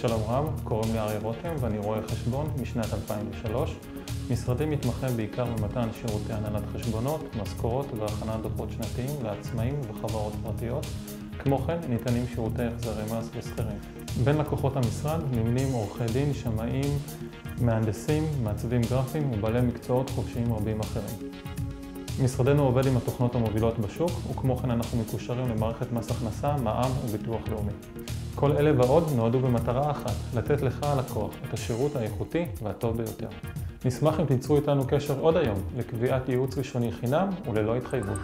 שלום רב, קוראים לי אריה רותם ואני רואה חשבון משנת 2003. משרדי מתמחה בעיקר במתן שירותי הנהלת חשבונות, משכורות והכנת דוחות שנתיים לעצמאים וחברות פרטיות. כמו כן, ניתנים שירותי החזרי מס וסחירים. בין לקוחות המשרד נמנים עורכי דין, שמאים, מהנדסים, מעצבים גרפיים ובעלי מקצועות חופשיים רבים אחרים. משרדנו עובד עם התוכנות המובילות בשוק, וכמו כן אנחנו מקושרים למערכת מס הכנסה, מע"מ וביטוח לאומי. כל אלה ועוד נועדו במטרה אחת, לתת לך, הלקוח, את השירות האיכותי והטוב ביותר. נשמח אם תיצרו איתנו קשר עוד היום לקביעת ייעוץ ראשוני חינם וללא התחייבות.